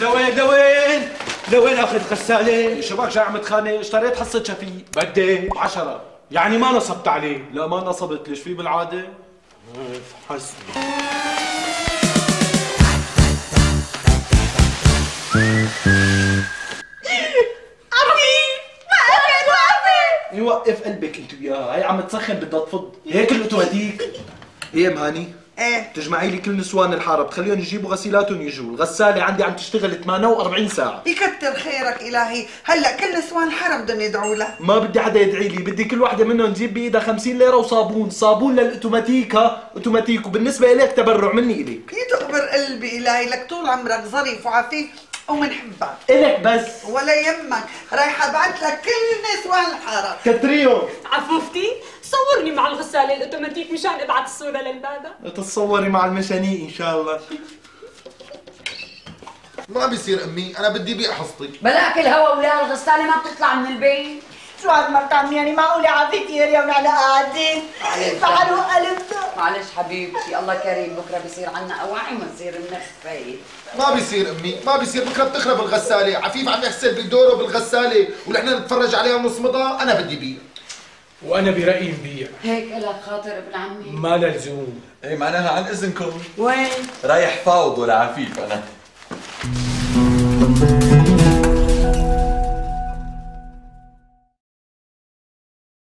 لوين لوين؟ لوين اخذ غسالة شو باك جاي عم تخانق اشتريت حصة شفيق بدي عشرة. يعني ما نصبت عليه. لا ما نصبت. ليش؟ في بالعادة؟ حسبي. يوقف قلبك أنت وياها هي عم تسخن بدها تفض. هيك الاوتوماتيك إيه مهاني؟ إيه. تجمعي لي كل نسوان الحاره بتخليهم يجيبوا غسيلاتهم يجوا. الغسالة عندي عم تشتغل 48 ساعة. يكتر خيرك إلهي. هلأ كل نسوان الحرم بدهم يدعوا لك ما بدي حدا يدعي لي. بدي كل وحدة منهم تجيب بإيدها 50 ليرة وصابون. صابون للاوتوماتيك ها أوتوماتيك. وبالنسبة إليك تبرع مني اليك يا تخبر قلبي إلهي. لك طول عمرك ظريف وعفيف ومنحبك إلك بس. ولا يمك رايحه أبعث لك كل نسوان الحرم كتريون عفوفتي. صورني مع الغسالة الأوتوماتيك مشان ابعت الصورة للبابا تتصوري مع المشانيق إن شاء الله. ما بيصير أمي أنا بدي بيع حصتي. بلاك الهوا ولا الغسالة ما بتطلع من البيت. شو هاد مرتان يعني معقولة عافيتي يا ريا ونحن قاعدين فعلوا قلبنا معلش حبيبتي الله كريم بكرة بصير عنا أواعي ونصير منخفي ما بيصير أمي ما بيصير. بكرة بتخرب الغسالة عفيف عم يحسب بدوره بالغسالة ونحن نتفرج عليها ونص مضى أنا بدي بيع. وأنا برأيي نبيع هيك لك خاطر ابن عمي. ما لزوم إيه معناها عن إذنكم. وين؟ رايح فاوض ولا عفيف أنا.